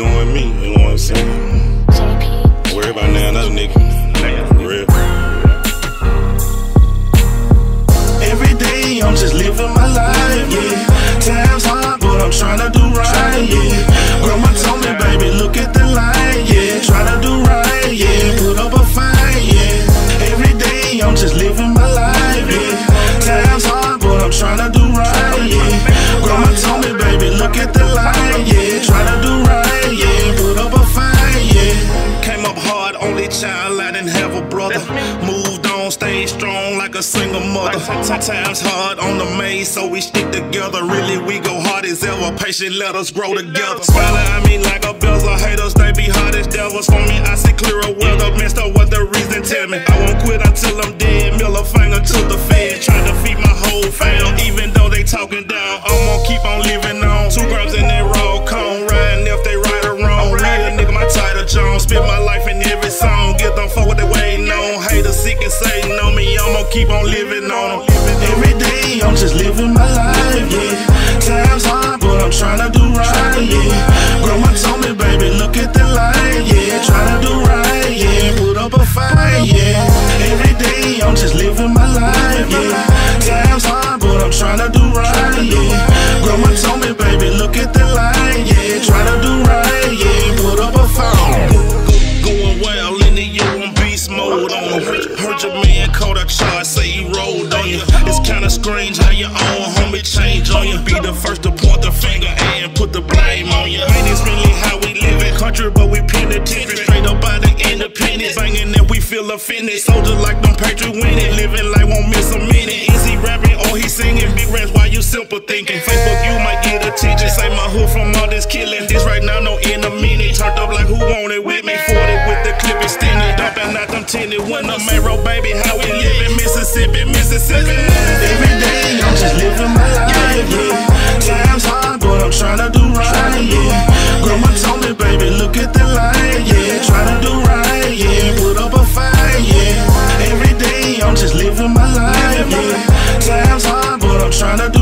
doing me, you know what I'm saying? Worry about now another nigga. Real. Every day I'm just living my life, yeah. Times hard, but I'm trying to do right, yeah. I didn't have a brother. Moved on, stayed strong like a single mother. Sometimes hard on the maze, so we stick together. Really, we go hard as ever. Patient, let us grow together. Smiling at me like a bezel. Haters, they be hard as devils. For me, I see clearer weather. Messed up what the reason tell me. I won't quit until I'm dead. Middle finger to the fed. Trying to feed my whole fam. Even though they talking down, I'm gonna keep on living keep on living on them. Every day I'm just living my life, yeah. Times hard, but I'm trying to do right, yeah. Grandma told me, baby, look at the light, yeah. Try to do right, yeah. Put up a fight, yeah. Every day I'm just living my life, yeah. Times hard, but I'm trying to do right, yeah. Grandma told me, baby, look at the light, yeah. Try to do right, yeah. Put up a fight. Going well in the year on beast mode on. Heard your man called a charge, strange how your own homie change on you. Be the first to point the finger and put the blame on you. Ain't it's really how we live in country, but we penitentiary. Straight up by the independence, banging that we feel offended. Soldier like them patriot winning, living like won't miss a minute. Is he rapping or he singing? Big rats, why you simple thinking? Facebook, you might get attention. Say my hood from all this killing. This right now, no in a minute. Turned up like who want it with me? 40 with the clip extended. Dumping out them tinted window. Mero, baby, how we living? Mississippi, Mississippi just living my life, yeah. Time's hard, but I'm trying to do right, yeah. Grandma told me, baby, look at the light, yeah. Try to do right, yeah. Put up a fight, yeah. Every day, I'm just living my life, yeah. Time's hard, but I'm trying to do